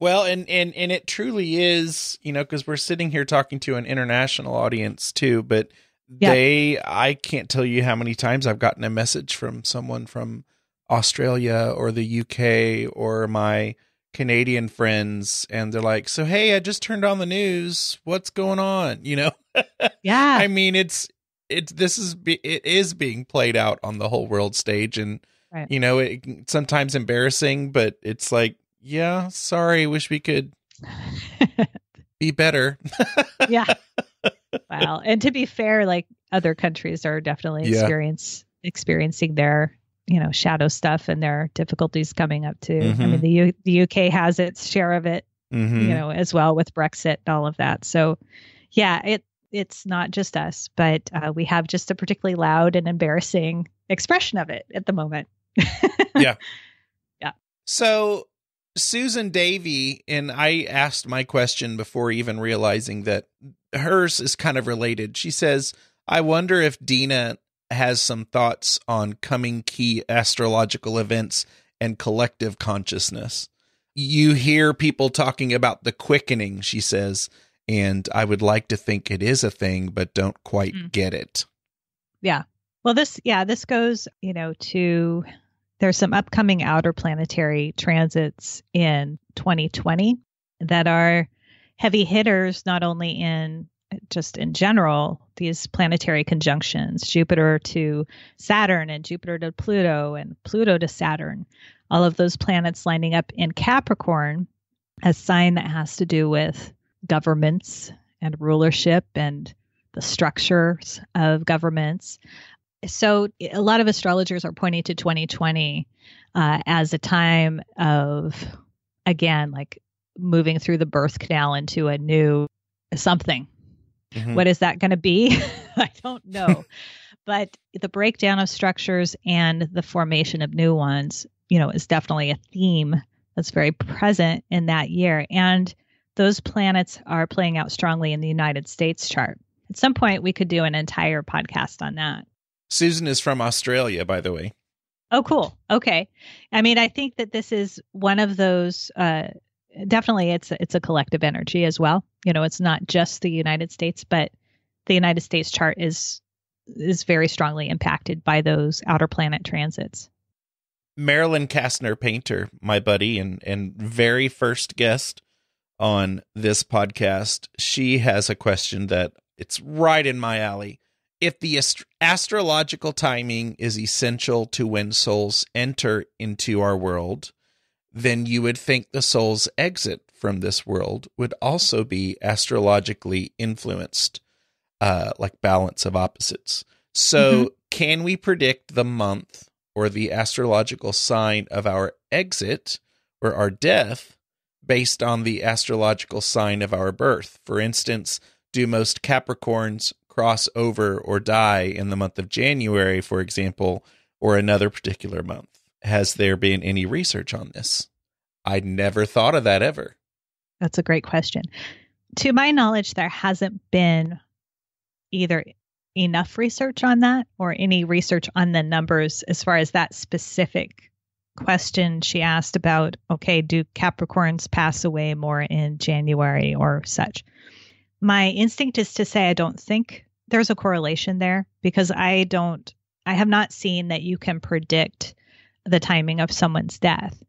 Well, and and and it truly is, you know, because we're sitting here talking to an international audience too, but yeah. they I can't tell you how many times I've gotten a message from someone from Australia or the UK or my Canadian friends and they're like, "So hey, I just turned on the news. What's going on?" You know? Yeah. I mean, it's it this is it is being played out on the whole world stage and right. you know it sometimes embarrassing but it's like yeah sorry wish we could be better yeah well and to be fair like other countries are definitely yeah. experience experiencing their you know shadow stuff and their difficulties coming up too mm-hmm. i mean the U- the uk has its share of it mm-hmm. you know as well with brexit and all of that so yeah it it's not just us, but uh, we have just a particularly loud and embarrassing expression of it at the moment. yeah. Yeah. So Susan Davy, and I asked my question before even realizing that hers is kind of related. She says, I wonder if Dena has some thoughts on coming key astrological events and collective consciousness. You hear people talking about the quickening, she says and I would like to think it is a thing, but don't quite mm. get it. Yeah. Well, this, yeah, this goes, you know, to there's some upcoming outer planetary transits in 2020 that are heavy hitters, not only in just in general, these planetary conjunctions, Jupiter to Saturn and Jupiter to Pluto and Pluto to Saturn, all of those planets lining up in Capricorn, a sign that has to do with governments and rulership and the structures of governments. So, a lot of astrologers are pointing to 2020 uh, as a time of, again, like moving through the birth canal into a new something. Mm-hmm. What is that going to be? I don't know. but the breakdown of structures and the formation of new ones, you know, is definitely a theme that's very present in that year. And those planets are playing out strongly in the United States chart. At some point, we could do an entire podcast on that. Susan is from Australia, by the way. Oh, cool. Okay. I mean, I think that this is one of those. Uh, definitely, it's it's a collective energy as well. You know, it's not just the United States, but the United States chart is is very strongly impacted by those outer planet transits. Marilyn Kastner Painter, my buddy and and very first guest on this podcast, she has a question that it's right in my alley. If the ast- astrological timing is essential to when souls enter into our world, then you would think the soul's exit from this world would also be astrologically influenced, uh, like balance of opposites. So, mm-hmm. can we predict the month or the astrological sign of our exit or our death based on the astrological sign of our birth? For instance, do most Capricorns cross over or die in the month of January, for example, or another particular month? Has there been any research on this? I'd never thought of that ever. That's a great question. To my knowledge, there hasn't been either enough research on that or any research on the numbers as far as that specific question she asked about okay, do Capricorns pass away more in January or such? My instinct is to say I don't think there's a correlation there because I don't, I have not seen that you can predict the timing of someone's death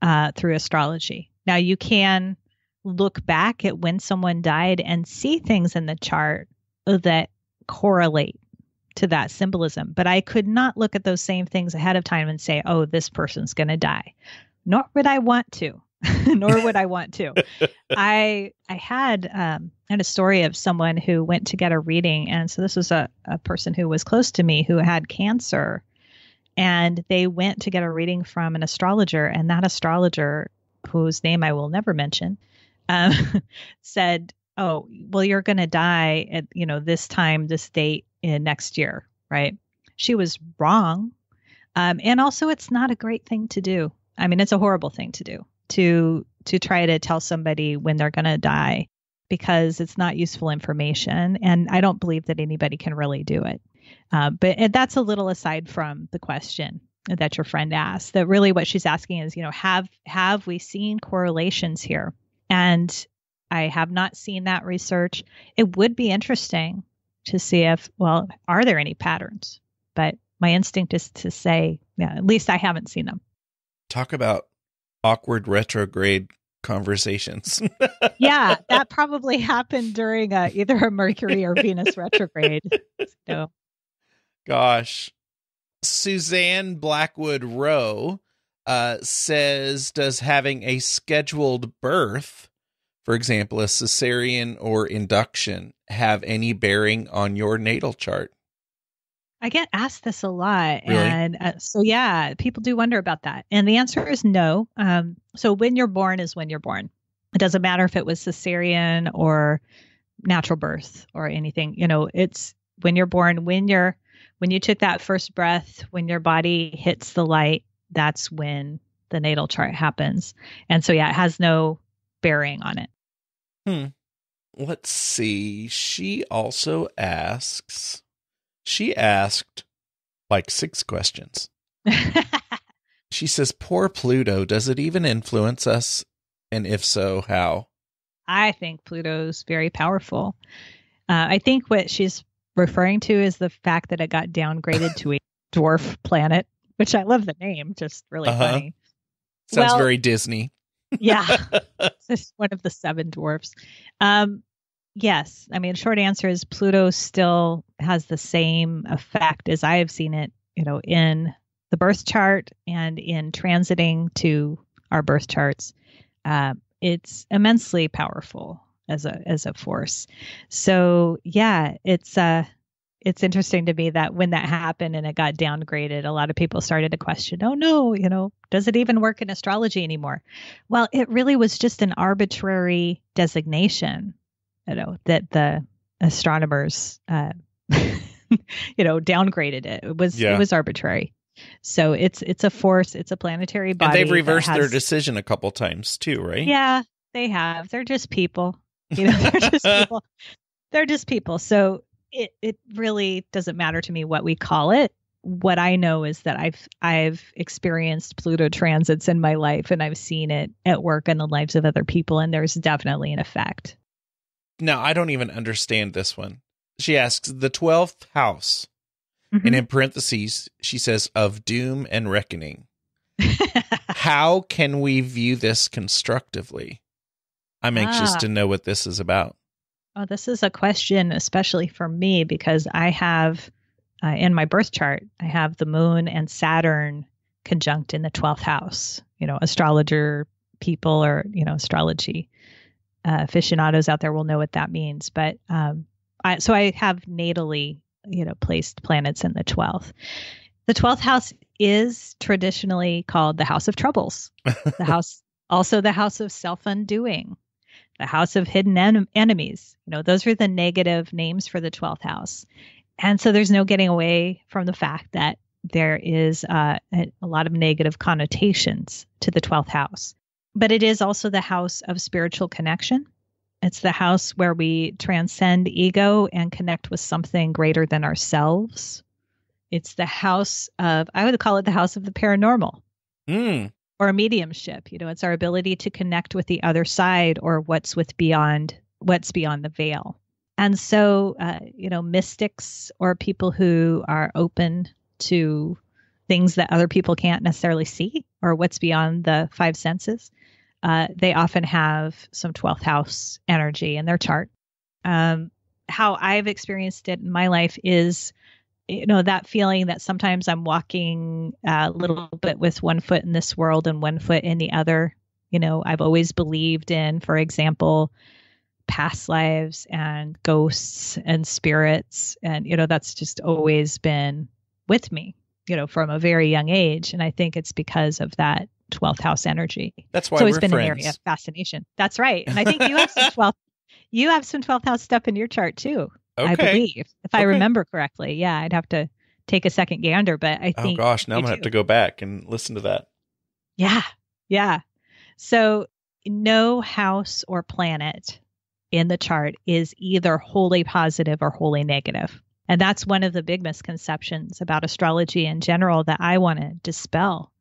uh, through astrology. Now, you can look back at when someone died and see things in the chart that correlate to that symbolism. But I could not look at those same things ahead of time and say, oh, this person's going to die. Nor would I want to. Nor would I want to. I I had um, had a story of someone who went to get a reading, and so this was a, a person who was close to me who had cancer, and they went to get a reading from an astrologer, and that astrologer, whose name I will never mention, um, said oh, well, you're going to die at, you know, this time, this date in next year, right? She was wrong. Um, and also, it's not a great thing to do. I mean, it's a horrible thing to do to to try to tell somebody when they're going to die because it's not useful information. And I don't believe that anybody can really do it. Uh, but that's a little aside from the question that your friend asked. That really what she's asking is, you know, have have we seen correlations here? And I have not seen that research. It would be interesting to see if, well, are there any patterns? But my instinct is to say, yeah, at least I haven't seen them. Talk about awkward retrograde conversations. yeah, that probably happened during a, either a Mercury or Venus retrograde. So. Gosh. Suzanne Blackwood Rowe uh, says, Does having a scheduled birth for example, a cesarean or induction have any bearing on your natal chart? I get asked this a lot. Really? And uh, so, yeah, people do wonder about that. And the answer is no. Um, so, when you're born is when you're born. It doesn't matter if it was cesarean or natural birth or anything. You know, it's when you're born, when you're, when you took that first breath, when your body hits the light, that's when the natal chart happens. And so, yeah, it has no bearing on it. Hmm. Let's see. She also asks, she asked like six questions. she says, Poor Pluto, does it even influence us? And if so, how? I think Pluto's very powerful. Uh, I think what she's referring to is the fact that it got downgraded to a dwarf planet, which I love the name, just really uh-huh. funny. Sounds well, very Disney yeah, it's one of the seven dwarfs. Um, yes, I mean, short answer is Pluto still has the same effect as I have seen it. You know, in the birth chart and in transiting to our birth charts, uh, it's immensely powerful as a as a force. So yeah, it's uh it's interesting to me that when that happened and it got downgraded, a lot of people started to question, oh no, you know, does it even work in astrology anymore? Well, it really was just an arbitrary designation, you know, that the astronomers uh, you know, downgraded it. It was Yeah. it was arbitrary. So it's it's a force, it's a planetary body. and they've reversed their decision a couple times too, right? Yeah, they have. They're just people. You know, they're just people. They're just people. So it it really doesn't matter to me what we call it. What I know is that I've I've experienced Pluto transits in my life and I've seen it at work in the lives of other people and there's definitely an effect. Now I don't even understand this one. She asks the twelfth house, Mm-hmm. and in parentheses she says of doom and reckoning. How can we view this constructively? I'm anxious Ah. to know what this is about. Oh, this is a question, especially for me, because I have uh, in my birth chart, I have the moon and Saturn conjunct in the 12th house. You know, astrologer people or, you know, astrology uh, aficionados out there will know what that means. But um, I, so I have natally, you know, placed planets in the 12th. The 12th house is traditionally called the house of troubles, the house, also the house of self undoing the house of hidden en- enemies. You know, those are the negative names for the 12th house. And so there's no getting away from the fact that there is uh, a, a lot of negative connotations to the 12th house. But it is also the house of spiritual connection. It's the house where we transcend ego and connect with something greater than ourselves. It's the house of, I would call it the house of the paranormal Mm, or mediumship you know it's our ability to connect with the other side or what's with beyond what's beyond the veil. And so uh, you know mystics or people who are open to things that other people can't necessarily see or what's beyond the five senses uh, they often have some 12th house energy in their chart. Um, how i've experienced it in my life is you know that feeling that sometimes i'm walking a little bit with one foot in this world and one foot in the other. You know i've always believed in for example past lives and ghosts and spirits. And you know that's just always been with me you know from a very young age. And i think it's because of that 12th house energy. That's why it's always been friends. an area of fascination. That's right. And i think you have some 12th you have some 12th house stuff in your chart too okay. I believe, if I remember correctly. Yeah, I'd have to take a second gander, but I think. Oh gosh, now I'm gonna have to go back and listen to that. yeah, yeah. So no house or planet in the chart is either wholly positive or wholly negative. And that's one of the big misconceptions about astrology in general that I want to dispel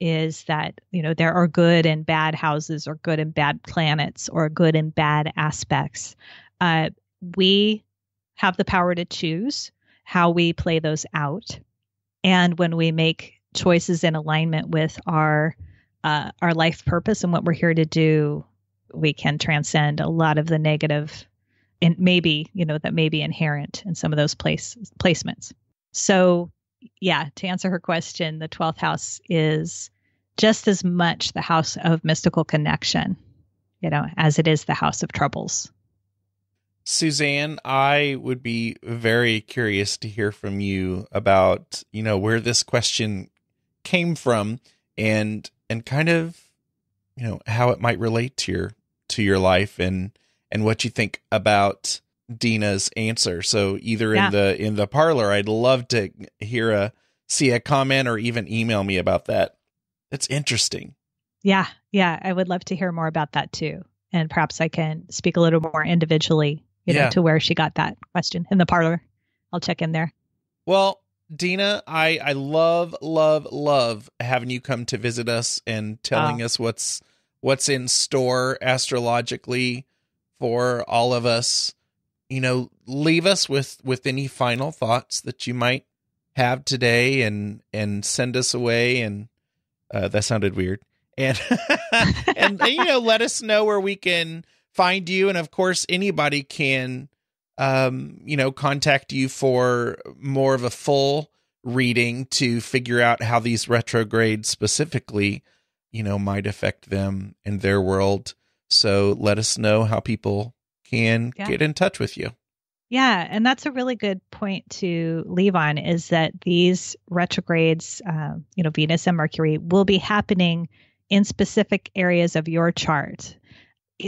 is that, you know, there are good and bad houses or good and bad planets or good and bad aspects. Uh, we have the power to choose how we play those out. And when we make choices in alignment with our uh, our life purpose and what we're here to do, we can transcend a lot of the negative and maybe, you know, that may be inherent in some of those place placements. So yeah, to answer her question, the 12th house is just as much the house of mystical connection, you know, as it is the house of troubles. Suzanne, I would be very curious to hear from you about, you know, where this question came from and and kind of, you know, how it might relate to your to your life and and what you think about Dena's answer. So either Yeah. in the in the parlor, I'd love to hear a see a comment or even email me about that. That's interesting. Yeah, yeah, I would love to hear more about that too. And perhaps I can speak a little more individually, you know, Yeah. to where she got that question in the parlor. I'll check in there. Well, Dena, I I love love love having you come to visit us and telling us what's what's in store astrologically for all of us. You know, leave us with with any final thoughts that you might have today and and send us away and uh that sounded weird. And and you know, let us know where we can find you and of course anybody can um, you know, contact you for more of a full reading to figure out how these retrogrades specifically, you know, might affect them and their world. So let us know how people can Yeah. get in touch with you. Yeah, and that's a really good point to leave on is that these retrogrades, uh, you know, Venus and Mercury, will be happening in specific areas of your chart.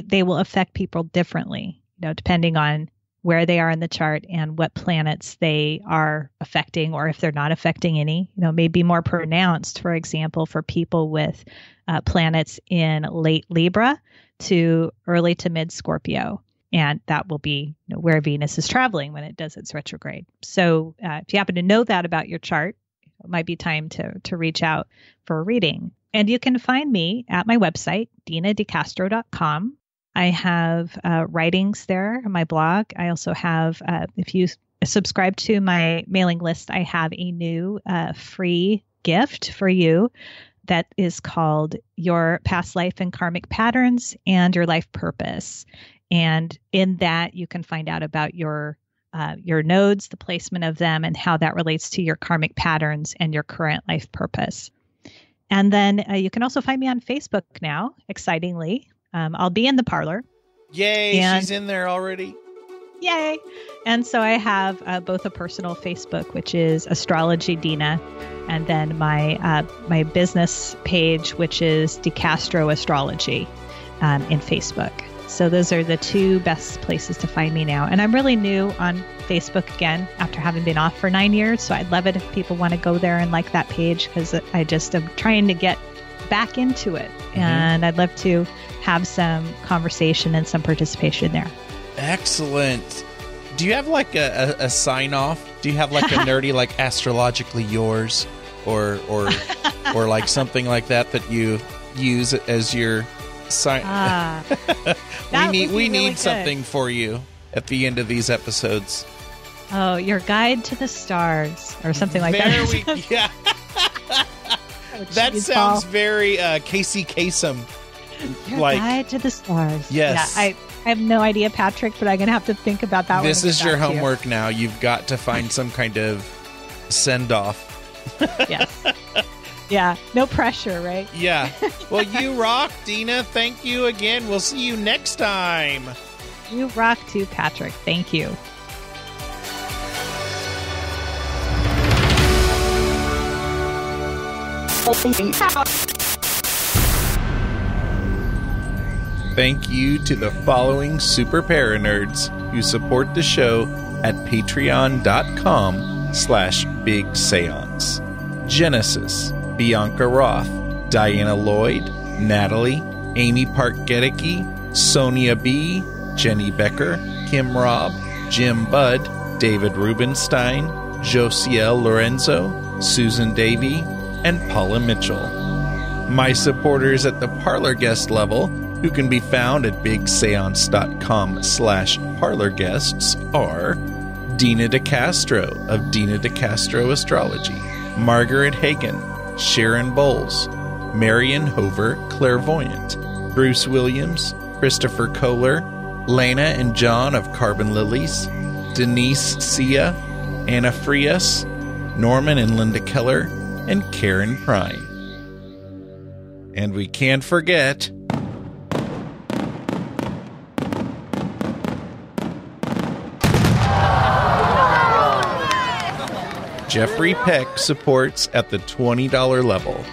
They will affect people differently, you know, depending on where they are in the chart and what planets they are affecting or if they're not affecting any. You know may be more pronounced for example for people with uh, planets in late libra to early to mid scorpio. And that will be you know, where venus is traveling when it does its retrograde. So uh, if you happen to know that about your chart it might be time to to reach out for a reading. And you can find me at my website denadecastro.com I have uh, writings there on my blog. I also have, uh, if you subscribe to my mailing list, I have a new uh, free gift for you that is called Your Past Life and Karmic Patterns and Your Life Purpose. And in that, you can find out about your uh, your nodes, the placement of them, and how that relates to your karmic patterns and your current life purpose. And then uh, you can also find me on Facebook now, excitingly. Um, I'll be in the parlor. Yay, and, she's in there already. Yay. And so I have uh, both a personal Facebook, which is Astrology Dena, and then my uh, my business page, which is DeCastro Astrology um, in Facebook. So those are the two best places to find me now. And I'm really new on Facebook again after having been off for nine years. So I'd love it if people want to go there and like that page because I just am trying to get back into it. Mm-hmm. And I'd love to have some conversation and some participation there. Excellent. Do you have like a, a, a sign off? Do you have like a nerdy like astrologically yours or or or like something like that that you use as your sign? Ah, we need we really need good. something for you at the end of these episodes. Oh, your guide to the stars or something like there that. We, yeah. that sounds Paul. very uh, Casey Kasem. Your like guide to the stars. Yes. Yeah, I, I have no idea, Patrick, but I'm gonna have to think about that. This is your homework you. now. You've got to find some kind of send off. yes. Yeah. No pressure, right? Yeah. Well, you rock, Dena. Thank you again. We'll see you next time. You rock too, Patrick. Thank you. Thank you to the following super para nerds who support the show at patreon.com slash big seance. Genesis, Bianca Roth, Diana Lloyd, Natalie, Amy Park Gedicke, Sonia B., Jenny Becker, Kim Robb, Jim Budd, David Rubenstein, Josiel Lorenzo, Susan Davey, and Paula Mitchell. My supporters at the parlor guest level, who can be found at bigseance.com slash parlor guests are Dena DeCastro of Dena DeCastro Astrology, Margaret Hagan, Sharon Bowles, Marion Hover Clairvoyant, Bruce Williams, Christopher Kohler, Lena and John of Carbon Lilies, Denise Sia, Anna Frias, Norman and Linda Keller, and Karen Prine. And we can't forget. Jeffrey Peck supports at the $20 level.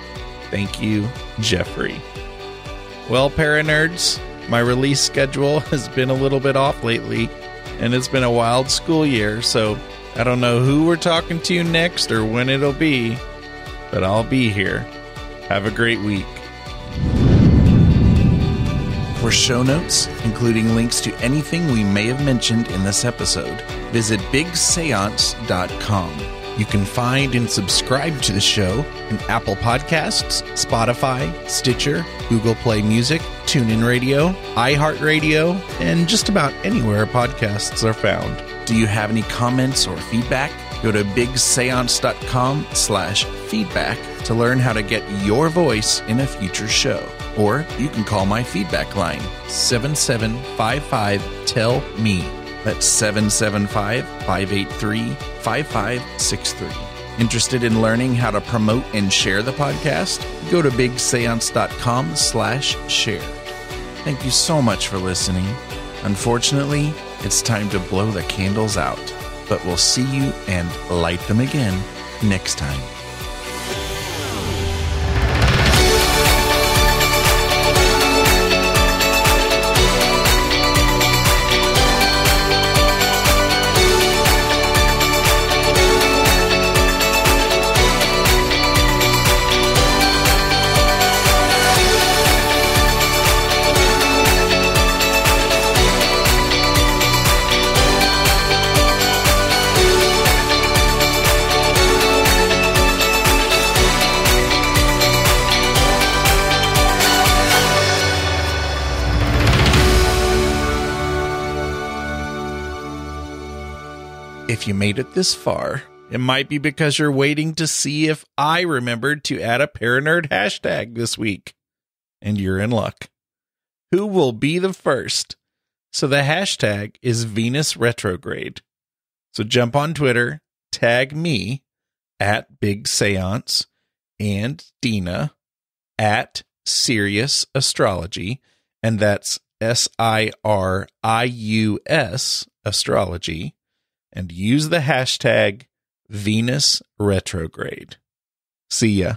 Thank you, Jeffrey. Well, para nerds, my release schedule has been a little bit off lately, and it's been a wild school year, so I don't know who we're talking to next or when it'll be but I'll be here. Have a great week. For show notes, including links to anything we may have mentioned in this episode, visit bigseance.com. You can find and subscribe to the show in Apple Podcasts, Spotify, Stitcher, Google Play Music, TuneIn Radio, iHeartRadio, and just about anywhere podcasts are found. Do you have any comments or feedback? Go to bigseance.com slash feedback to learn how to get your voice in a future show. Or you can call my feedback line, 7755-TELL-ME. That's 775-583-5563. Interested in learning how to promote and share the podcast? Go to bigseance.com slash share. Thank you so much for listening. Unfortunately, it's time to blow the candles out but we'll see you and light them again next time. If you made it this far, it might be because you're waiting to see if I remembered to add a Paranerd hashtag this week. And you're in luck. Who will be the first? So the hashtag is Venus retrograde. So jump on Twitter, tag me at Big Seance and Dena at Sirius Astrology, and that's S I R I U S Astrology, and use the hashtag Venus retrograde. See ya.